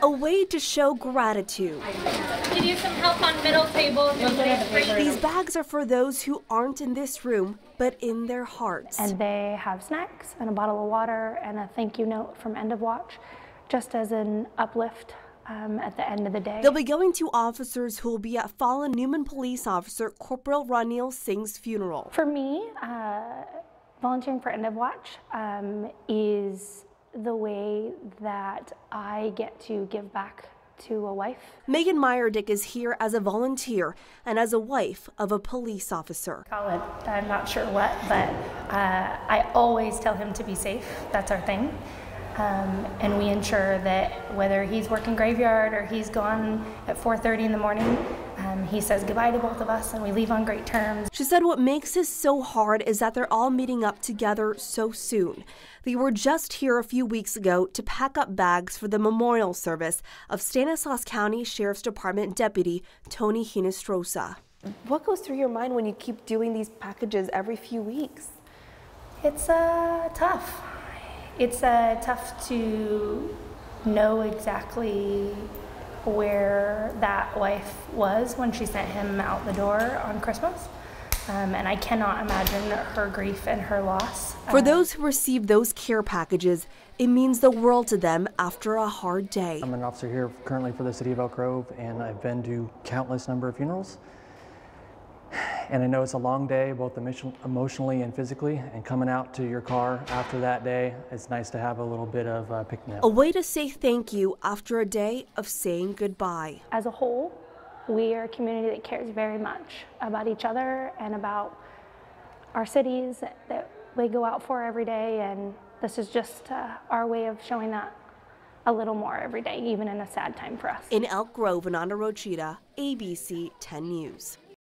A way to show gratitude. Give you some help on middle table. These bags are for those who aren't in this room, but in their hearts. And they have snacks and a bottle of water and a thank you note from End of Watch, just as an uplift um, at the end of the day. They'll be going to officers who will be at fallen Newman police officer Corporal Ronil Singh's funeral. For me, uh, volunteering for End of Watch um, is the way that I get to give back to a wife. Megan Meyerdick is here as a volunteer and as a wife of a police officer. Call it, I'm not sure what, but uh, I always tell him to be safe. That's our thing. Um, and we ensure that whether he's working graveyard or he's gone at 4.30 in the morning, um, he says goodbye to both of us and we leave on great terms. She said what makes this so hard is that they're all meeting up together so soon. They were just here a few weeks ago to pack up bags for the memorial service of Stanislaus County Sheriff's Department Deputy Tony Hinostroza. What goes through your mind when you keep doing these packages every few weeks? It's uh, tough. It's uh, tough to know exactly where that wife was when she sent him out the door on Christmas. Um, and I cannot imagine her grief and her loss. For those who receive those care packages, it means the world to them after a hard day. I'm an officer here currently for the city of Elk Grove, and I've been to countless number of funerals. And I know it's a long day, both emotionally and physically. And coming out to your car after that day, it's nice to have a little bit of uh, pick me up. A way to say thank you after a day of saying goodbye. As a whole, we are a community that cares very much about each other and about our cities that we go out for every day. And this is just uh, our way of showing that a little more every day, even in a sad time for us. In Elk Grove, Ananda Rochita, ABC 10 News.